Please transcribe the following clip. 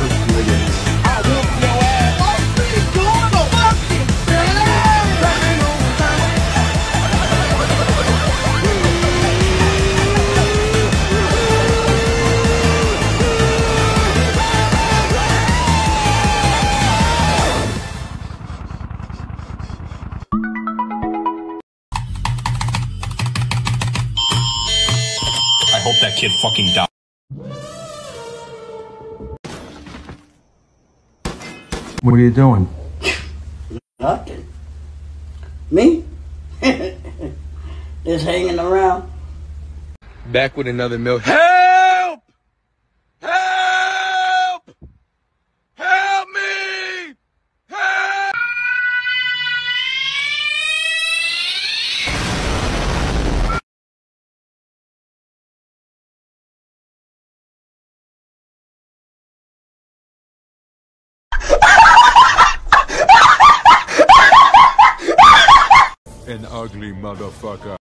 I I hope that kid fucking dies. What are you doing? Nothing. Me? Just hanging around. Back with another milk. Help! An ugly motherfucker.